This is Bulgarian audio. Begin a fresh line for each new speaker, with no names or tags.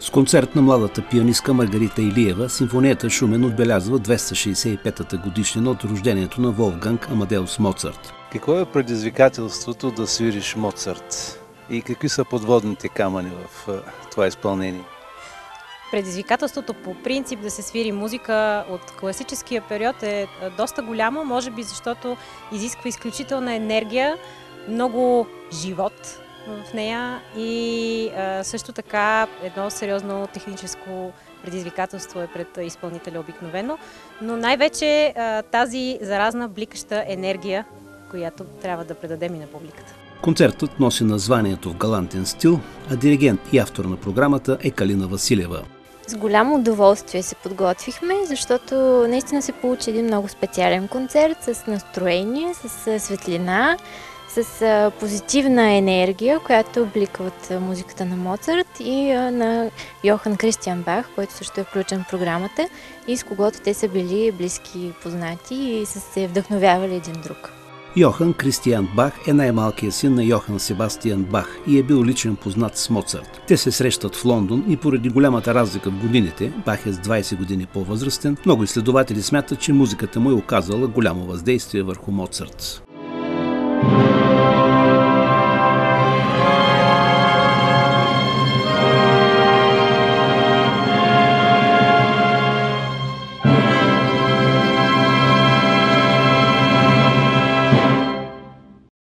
С концерт на младата пианистка Маргарита Илиева, симфонията Шумен отбелязва 265-та годишнина от рождението на Волфганг Амадеус Моцарт.
Какво е предизвикателството да свириш Моцарт? И какви са подводните камъни в това изпълнение?
Предизвикателството по принцип да се свири музика от класическия период е доста голямо, може би защото изисква изключителна енергия, много живот в нея и също така едно сериозно техническо предизвикателство е пред изпълнителя обикновено, но най-вече тази заразна бликаща енергия, която трябва да предадем и на публиката.
Концертът носи названието в галантен стил, а диригент и автор на програмата е Калина Василева.
С голямо удоволствие се подготвихме, защото наистина се получи един много специален концерт с настроение, с светлина, с позитивна енергия, която облика от музиката на Моцарт и на Йохан Кристиан Бах, който също е включен в програмата и с когото те са били близки познати и са се вдъхновявали един друг.
Йохан Кристиан Бах е най-малкият син на Йохан Себастиан Бах и е бил личен познат с Моцарт. Те се срещат в Лондон и поради голямата разлика в годините, Бах е с 20 години по-възрастен, много изследователи смятат, че музиката му е оказала голямо въздействие върху Моцарт.